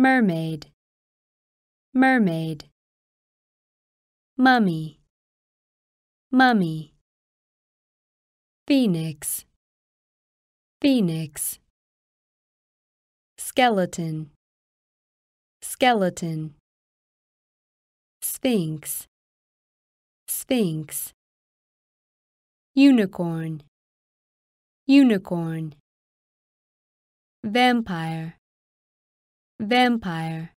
mermaid, mermaid. Mummy, mummy. Phoenix, phoenix. Skeleton, skeleton. Sphinx, sphinx. Unicorn, unicorn. Vampire, vampire.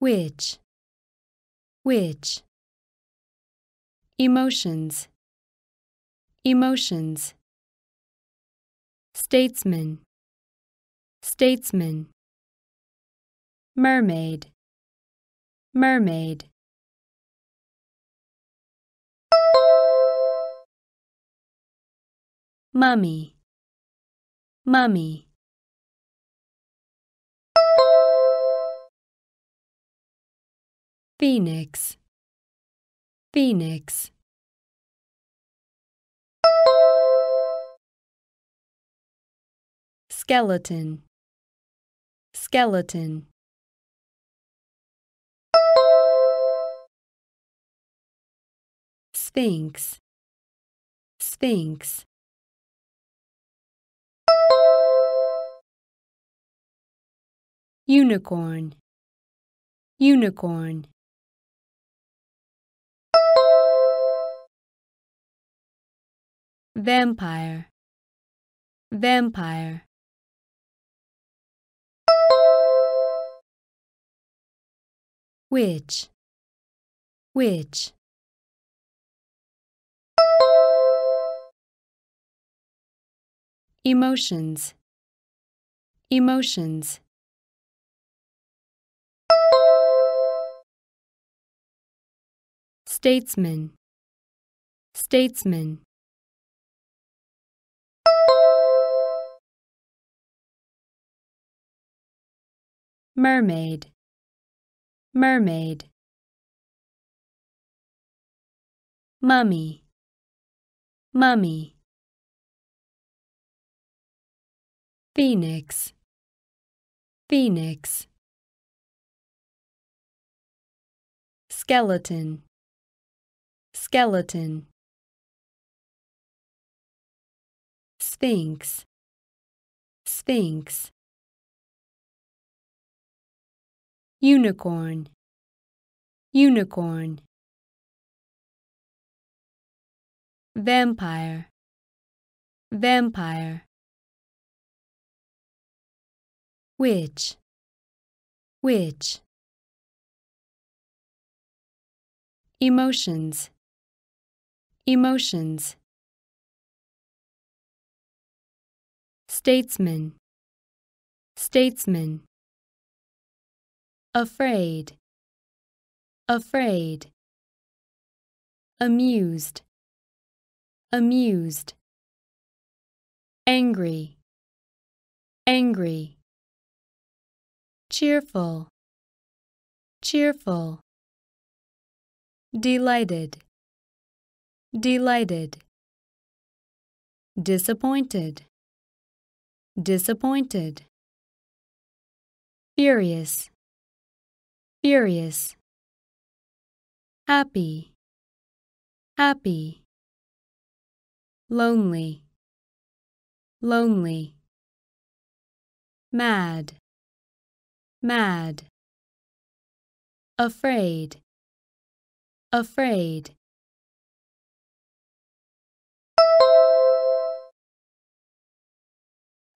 Witch, witch. Emotions, emotions. Statesman, statesman. Mermaid, mermaid. Mummy, mummy. Phoenix, Phoenix. Skeleton, skeleton. Sphinx, sphinx. Unicorn, unicorn. Vampire, vampire. Witch, witch. Emotions, emotions. Statesman, statesman. Mermaid, mermaid. Mummy, mummy. Phoenix, phoenix. Skeleton, skeleton. Sphinx, sphinx. Unicorn, unicorn. Vampire, vampire. Witch, witch. Emotions, emotions. Statesman, statesman. Afraid, afraid. Amused, amused. Angry, angry. Cheerful, cheerful. Delighted, delighted. Disappointed, disappointed. Furious, furious. Happy, happy. Lonely, lonely. Mad, mad. Afraid, afraid.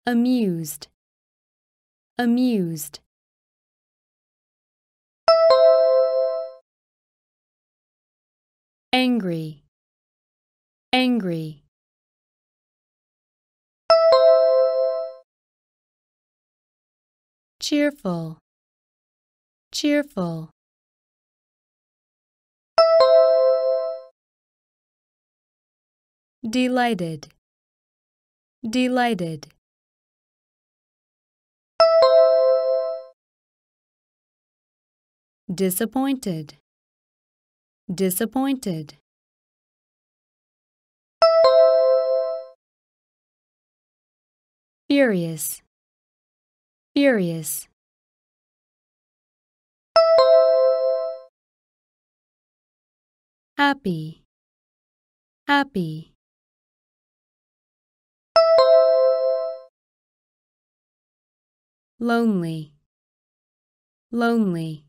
Amused, amused. Angry, angry. Cheerful, cheerful. Delighted, delighted. Disappointed, disappointed. Furious. Furious. Happy. Happy. Lonely. Lonely.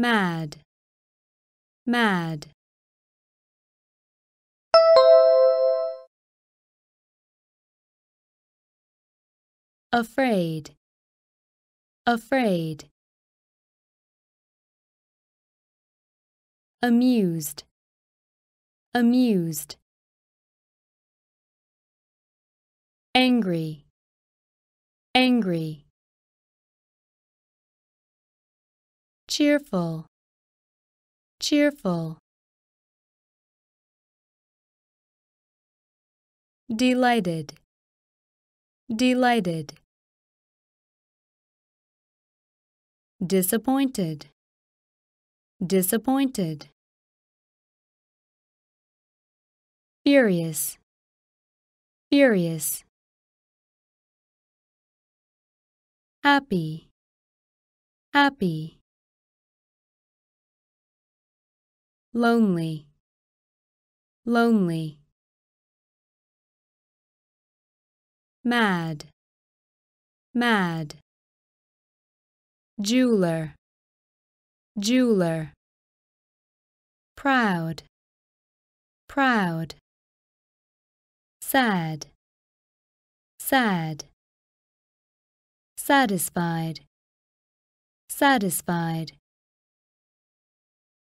Mad, mad. Afraid, afraid. Amused, amused. Angry, angry. Cheerful, cheerful. Delighted, delighted. Disappointed, disappointed. Furious, furious. Happy, happy. Lonely, lonely. Mad, mad. Jeweler, jeweler. Proud, proud. Sad, sad. Satisfied, satisfied.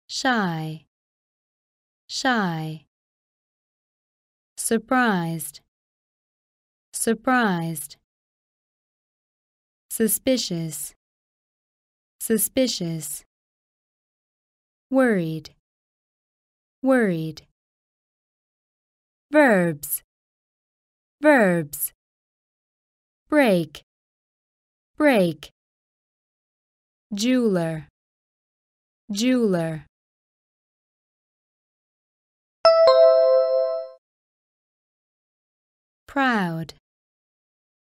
Shy, shy. Surprised, surprised. Suspicious, suspicious. Worried, worried. Verbs, verbs. Break, break. Jeweler, jeweler. Proud,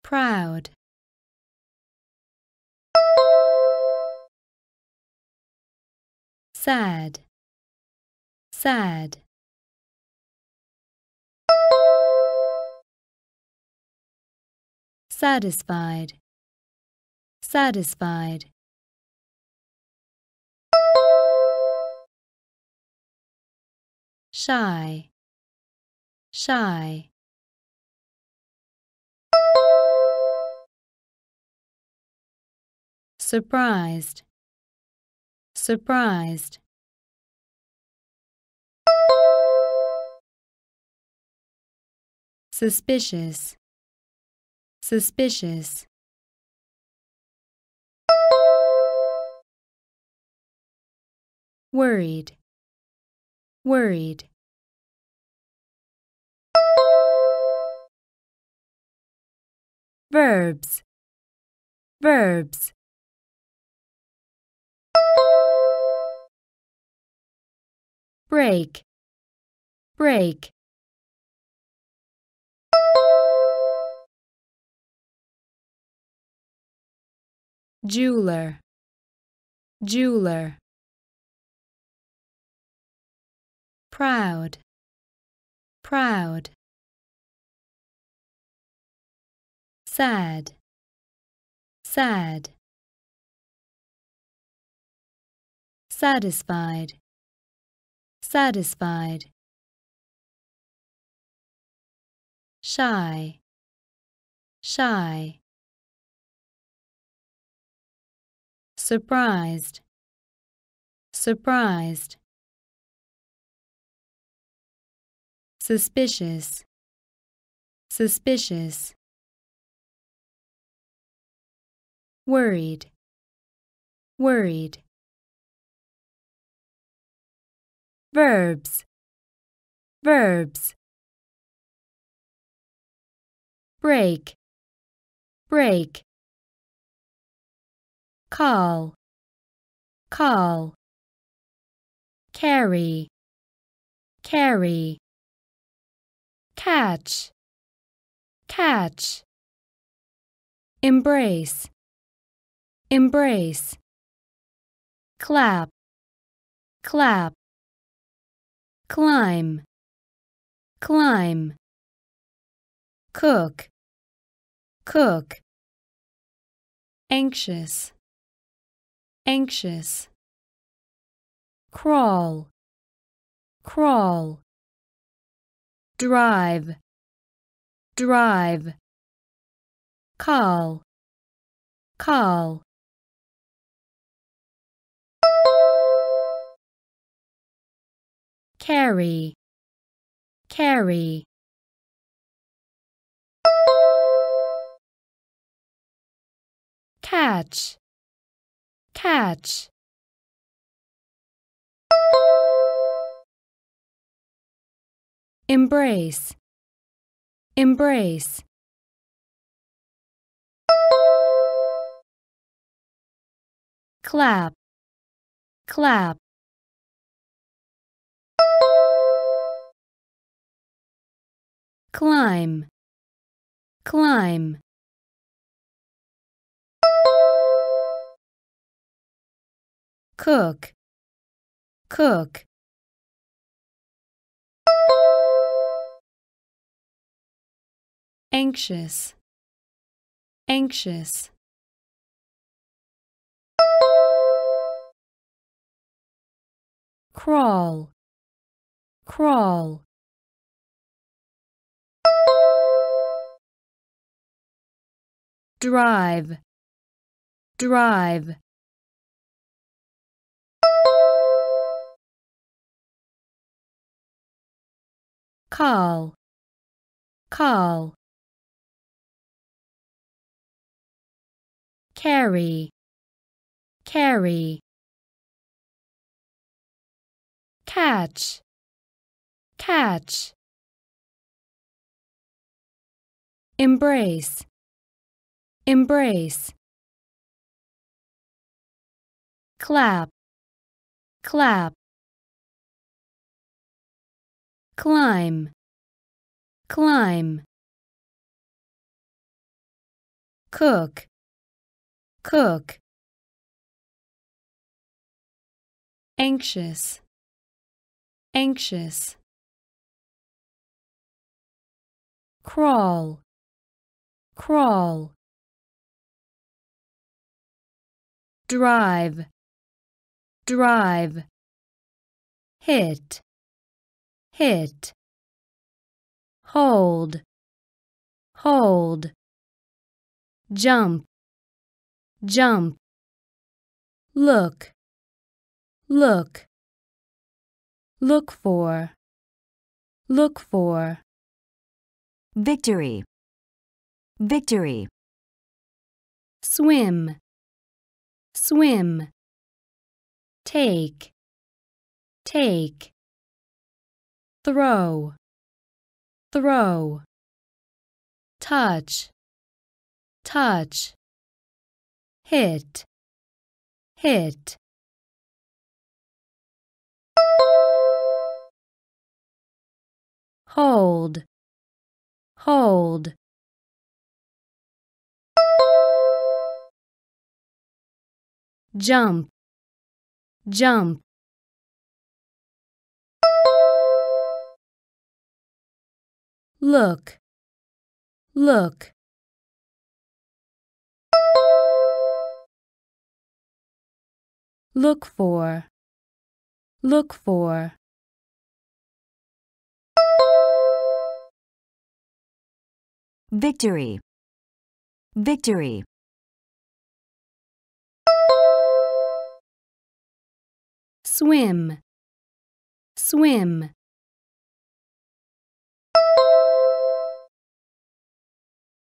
proud. Sad, sad. Satisfied, satisfied. Shy, shy. Surprised, surprised. Suspicious, suspicious. Worried, worried. Verbs, verbs. Break, break. Jeweler, jeweler. Proud, proud. Sad, sad. Satisfied, satisfied. Shy, shy. Surprised, surprised. Suspicious, suspicious. Worried, worried. Verbs, verbs. Break, break. Call, call. Carry, carry. Catch, catch. Embrace, embrace, clap, clap, climb, climb, cook, cook, anxious, anxious, crawl, crawl, drive, drive, call, call. Carry, carry. catch, catch. embrace, embrace. clap, clap. Climb, climb. cook, cook. anxious, anxious. crawl, crawl. Drive, drive. call, call. carry, carry. catch, catch. embrace, embrace. clap, clap. climb, climb. cook, cook. anxious, anxious. crawl, crawl. Drive, drive. hit, hit. hold, hold. jump, jump. look, look. look for, look for. Victory. Victory. swim, swim. take, take. throw, throw. touch, touch. hit, hit. hold, hold. Jump, jump. look, look. look for, look for. Victory. Victory. Swim, swim.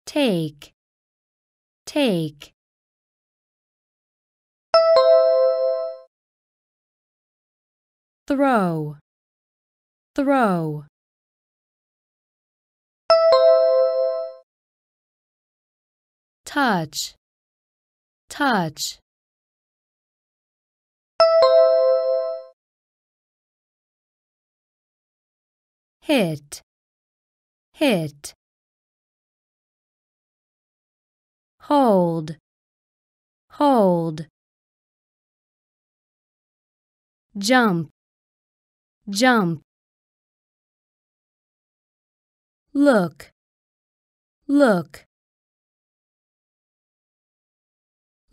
take, take. throw, throw. touch, touch. Hit, hit. hold, hold, jump, jump. Look, look.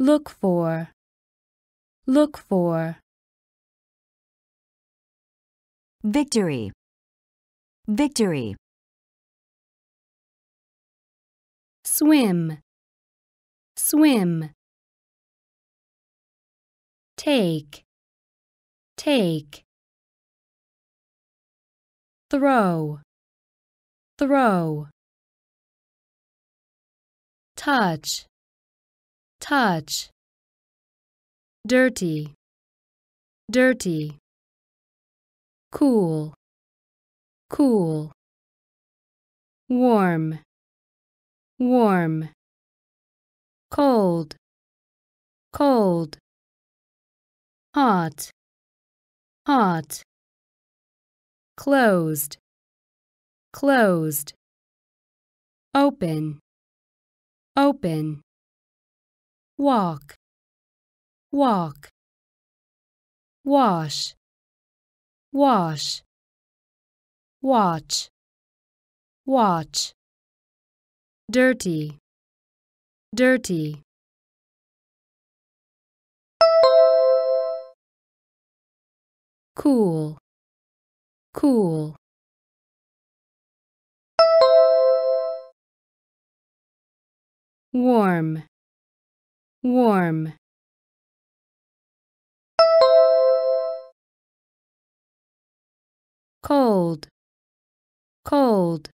Look for, look for. Victory. Victory. Swim, swim. Take, take. Throw, throw. Touch, touch. Dirty, dirty. Cool, cool. Warm, warm. Cold, cold. Hot, hot. Closed, closed. Open, open. Walk, walk. Wash, wash. Watch, watch. Dirty, dirty. Cool, cool. Warm, warm. Cold, cold.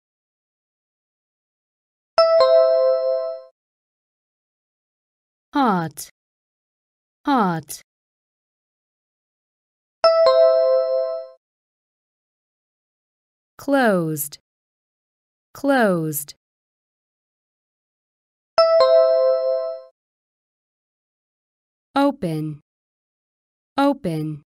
Hot, hot. Closed, closed. Open, open.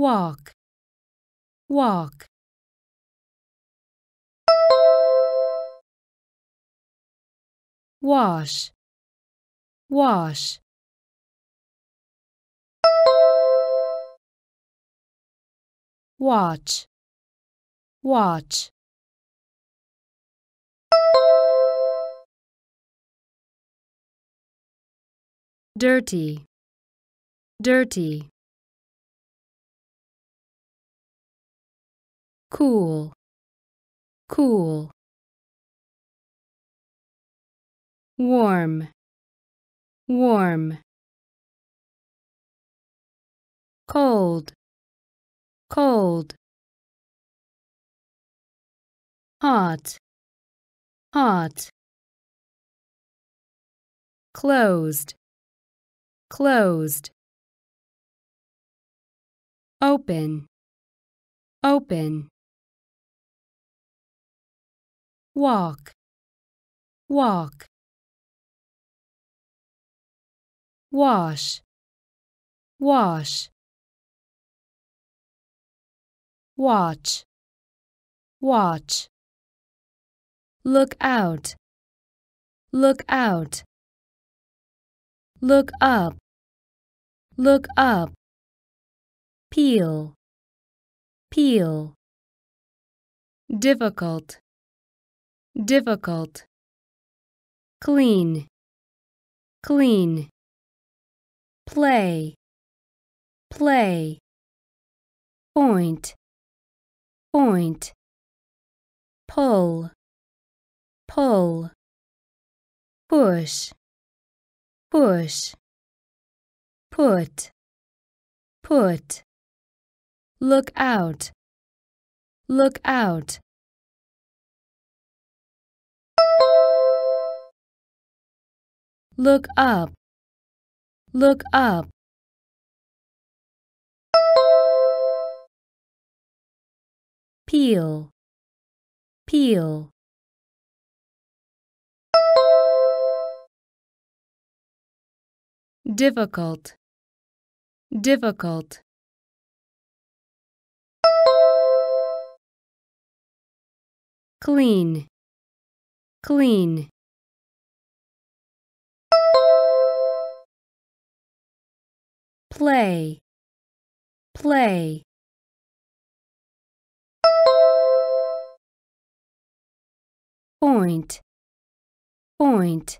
Walk, walk. Wash, wash. Watch, watch. Dirty, dirty. Cool, cool. Warm, warm. Cold, cold. Hot, hot. Closed, closed. Open, open. Walk, walk. Wash, wash. Watch, watch. Look out, look out. Look up, look up. Peel, peel. Difficult, difficult. Clean, clean. Play, play. Point, point. Pull, pull. Push, push. Put, put. Look out, look out. Look up, look up. Peel, peel. Difficult, difficult. Clean, clean, play, play. Point, point.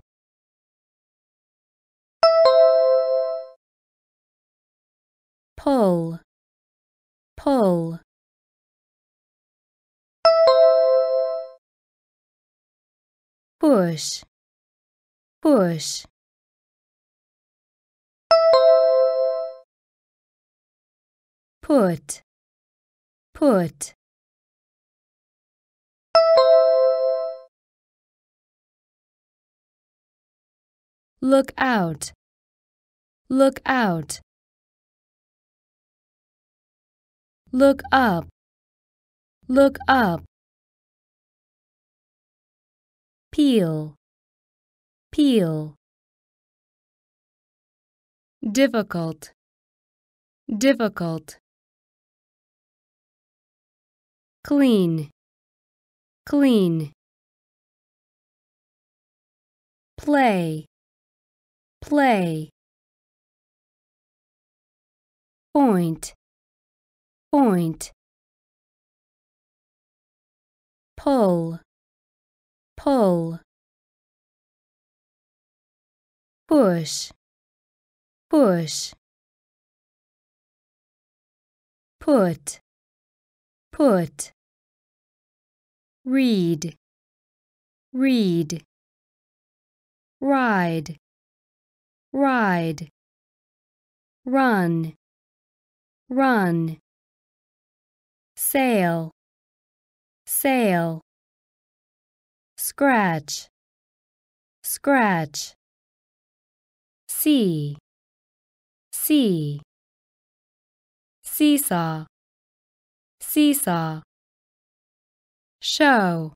Pull, pull. Push, push. Put, put. Look out, look out. Look up, look up. Peel, peel. Difficult, difficult. Clean, clean. Play, play. Point, point. Pull, pull. Push, push. Put, put. Read, read. Ride, ride. Run, run. Sail, sail. Scratch, scratch. See, see. Seesaw, seesaw. Show,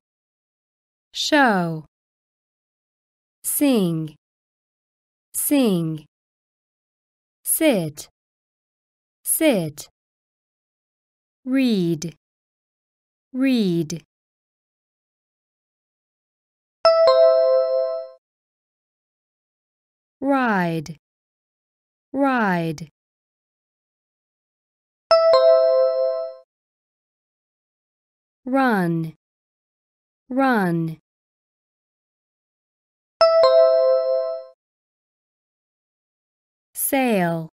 show. Sing, sing. Sit, sit. Read, read. Ride, ride. Run, run. Sail,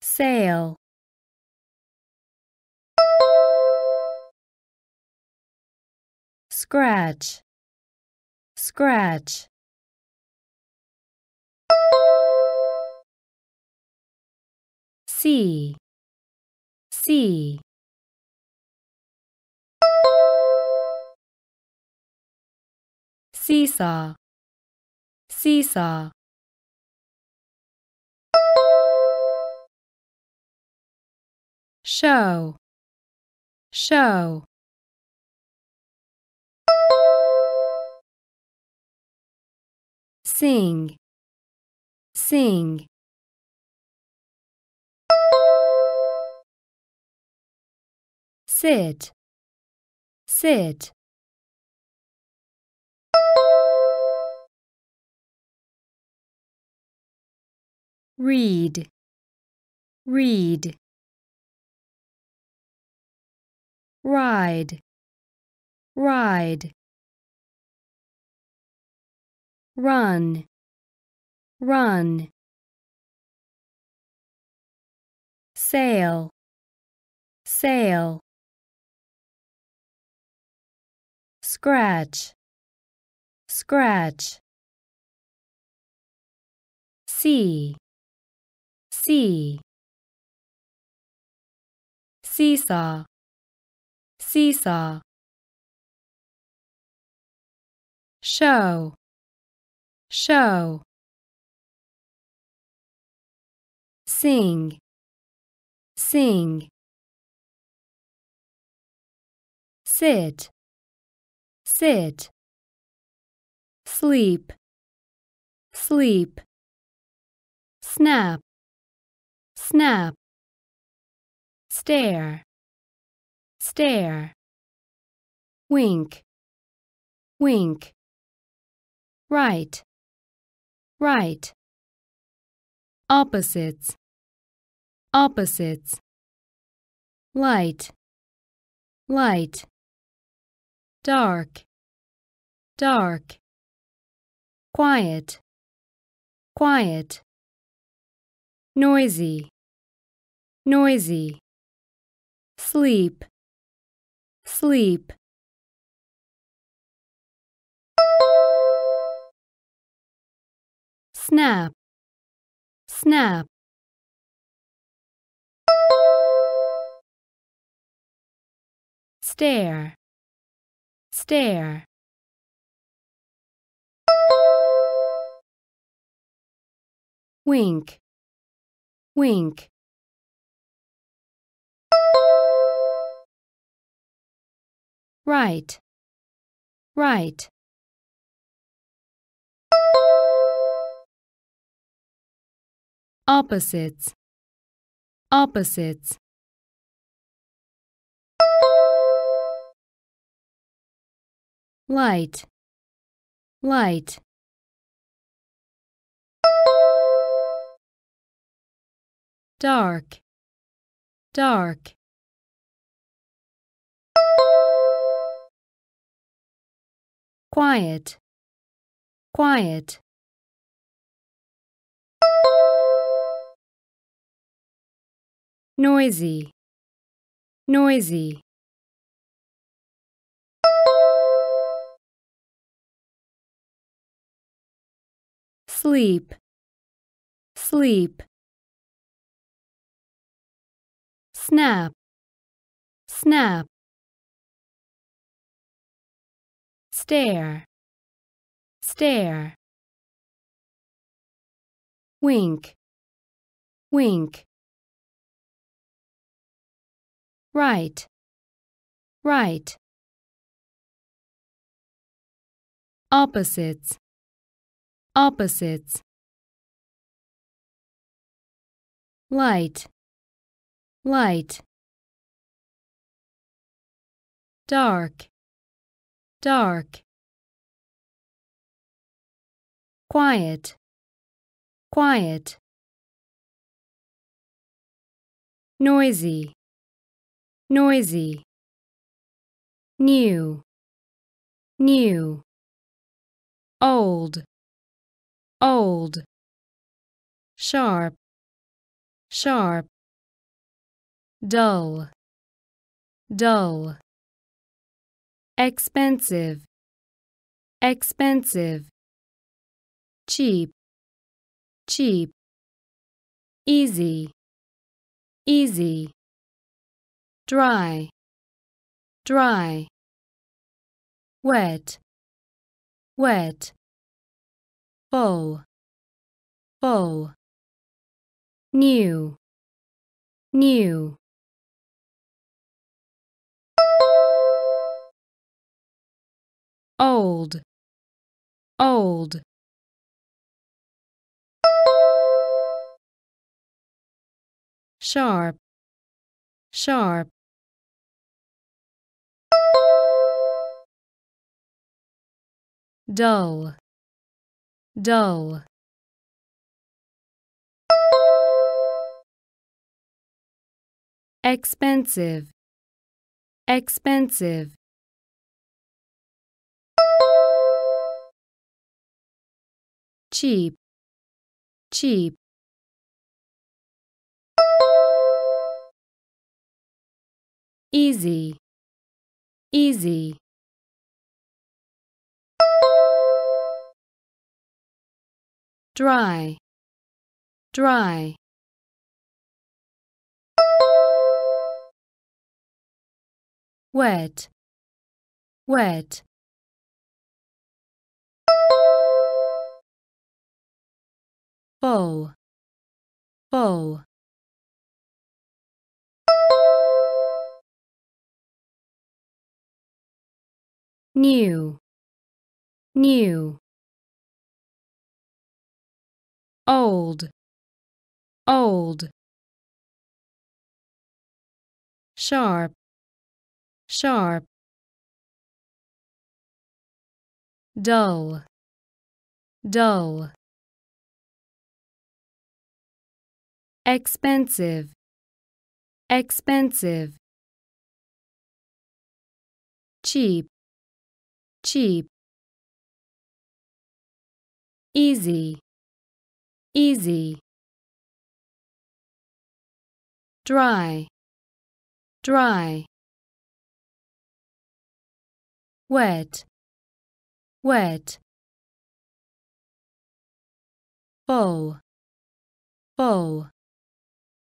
sail. Scratch, scratch. See, see. Seesaw, seesaw. Show, show. Sing, sing. Sit, sit. Read, read. Ride, ride. Run, run. Sail, sail. Scratch, scratch. See, see. Seesaw, seesaw. Show, show. Sing, sing. Sit, sit. Sleep, sleep. Snap, snap. Stare, stare. Wink, wink. right, right. Opposites, opposites. Light, light. Dark, dark. Quiet, quiet. Noisy, noisy. Sleep, sleep. Snap, snap. Stare, stare. Wink, wink. Right, right. Opposites, opposites. Light, light. Dark, dark. Quiet, quiet. Noisy, noisy. Sleep, sleep. Snap, snap. Stare, stare. Wink, wink. Right, right. Opposites, opposites. Light, light. Dark, dark. Quiet, quiet. Noisy, noisy. New, new. Old, old. Sharp, sharp. Dull, dull. Expensive, expensive. Cheap, cheap. Easy, easy. Dry, dry. Wet, wet. Full, full. New, new. Old, old. Sharp, sharp. Dull, dull. Expensive, expensive. Cheap, cheap. Easy, easy. Dry, dry. Wet, wet. Full, full. New, new. Old, old. Sharp, sharp. Dull, dull, expensive, expensive, cheap, cheap, easy, easy, dry, dry, wet, wet, full, full,